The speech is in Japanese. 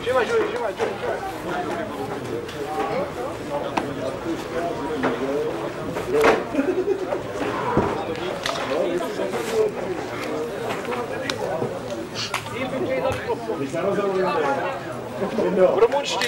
Trzymaj, trzymaj, trzymaj, trzymaj. Rumunští.